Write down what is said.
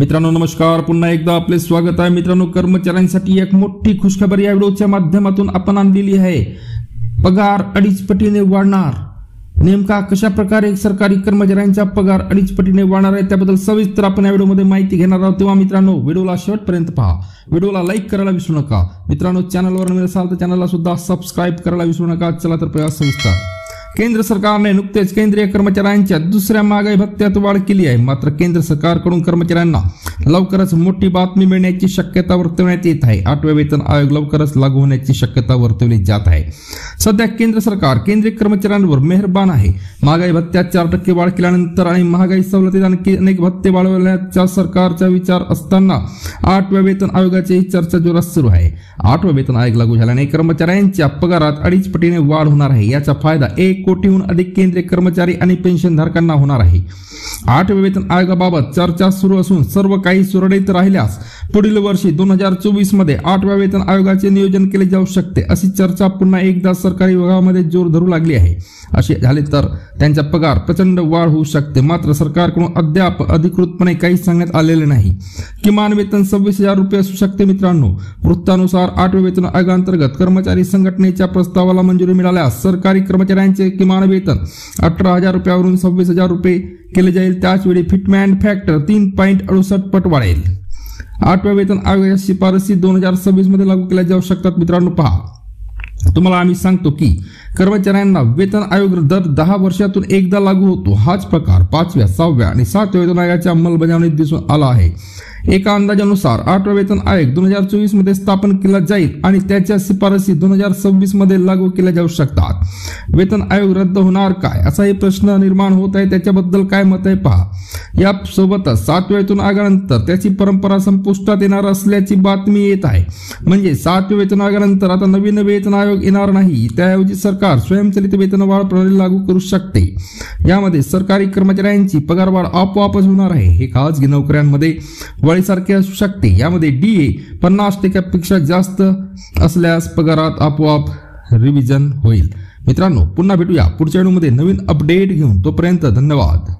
मित्रांनो नमस्कार. पुन्हा एकदा आपले स्वागत आहे. मित्रांनो कर्मचाऱ्यांसाठी एक मोठी खुशखबर या व्हिडिओच्या माध्यमातून आपण आणलेली आहे. पगार अडीच पटीने वाढणार. नेमका कशा प्रकारे सरकारी कर्मचाऱ्यांचा पगार अडीच पटीने वाढणार आहे त्याबद्दल सविस्तर आपण या व्हिडिओमध्ये माहिती घेणार आहोत. तेव्हा मित्रांनो व्हिडिओला शेवटपर्यंत पहा. व्हिडिओला लाईक करायला विसरू नका. मित्रांनो चॅनलवर नवीन असाल तर चॅनलला सुद्धा सबस्क्राईब करायला विसरू नका. चला तर प्रयास सविस्तर. केंद्र सरकारने नुकतेच केंद्रीय कर्मचाऱ्यांच्या दुसऱ्या महागाई भत्त्यात वाढ केली आहे. मात्र केंद्र सरकारकडून कर्मचाऱ्यांना लवकरच मोठी बातमी मिळण्याची शक्यता वर्तवण्यात येत आहे. आठव्या वेतन आयोग लवकरच लागू होण्याची शक्यता वर्तवली जात आहे. सध्या केंद्र सरकार केंद्रीय कर्मचाऱ्यांवर मेहरबान आहे. महागाई भत्त्यात चार टक्के वाढ केल्यानंतर आणि महागाई सवलतीत आणखी अनेक भत्ते वाढवण्याचा सरकारचा विचार असताना आठव्या वेतन आयोगाची ही चर्चा जोरात सुरू आहे. आठवा वेतन आयोग लागू झाल्याने कर्मचाऱ्यांच्या पगारात अडीच पटीने वाढ होणार आहे. याचा फायदा एक कोटीहून अधिक केंद्रीय कर्मचारी आणि पेन्शनधारकांना होणार आहे. आठव्या वेतन आयोगाबाबत चर्चा सुरू असून सर्व काही सुरळीत राहिल्यास पुढील वर्षी दोन हजार चोवीसमध्ये आठव्या वेतन आयोगाचे नियोजन केले जाऊ शकते अशी चर्चा पुन्हा एकदा सरकारी विभागामध्ये जोर धरू लागली आहे. असे झाले तर त्यांचा पगार प्रचंड वाढ होऊ शकते. मात्र सरकारकडून अद्याप अधिकृतपणे काही सांगण्यात आलेले नाही. किमान वेतन सव्वीस हजार रुपये असू शकते मित्रांनो. वृत्तानुसार आठव्या वेतन आयोगांतर्गत कर्मचारी संघटनेच्या प्रस्तावाला मंजुरी मिळाल्यास सरकारी कर्मचाऱ्यांचे किमान वेतन. अठरा हजार रुपयावरून सव्वीस हजार रुपये केले जाईल. त्याचवेळी फिटमॅन फॅक्टर तीन पॉईंट अडुसष्ट पट वाढेल. आठव्या वेतन आयोगाच्या शिफारसी दोन हजार सव्वीसमध्ये लागू केल्या जाऊ शकतात. मित्रांनो पहा. तुम्हाला आम्ही सांगतो की कर्मचाऱ्यांना वेतन आयोग दर दहा वर्षातून एकदा लागू होतो. हाच प्रकार पाचव्या सहाव्या आणि सातव्या वेतन आयोगाच्या अंमलबजावणीत दिसून आला आहे. एका अंदाजानुसार आठवा वेतन आयोग दोन हजार चोवीसमध्ये स्थापन केला जाईल आणि त्याच्या शिफारसी दोन हजार सव्वीसमध्ये लागू केल्या जाऊ शकतात. वेतन आयोग रद्द होणार काय? असाही प्रश्न निर्माण होत आहे. त्याच्याबद्दल काय मत आहे पहा. या सोबतच सातव्या वेतन आयोगानंतर त्याची परंपरा संपुष्टात येणार असल्याची बातमी येत आहे. म्हणजे सातव्या वेतन आयोगानंतर आता नवीन वेतन आयोग येणार नाही. त्याऐवजी सरकार स्वयंचलित वेतनवाढ प्रणाली लागू करू शकते. यामध्ये सरकारी कर्मचाऱ्यांची पगारवाढ आपोआपच होणार आहे. हे खाजगी नोकऱ्यांमध्ये वळीसारखे असू शकते. यामध्ये डी ए पन्नास टक्क्यापेक्षा जास्त असल्यास पगारात आपोआप रिव्हिजन होईल. मित्रांनो पुन्हा भेटूया पुढच्या व्हिडिओमध्ये नवीन अपडेट घेऊन. तोपर्यंत धन्यवाद.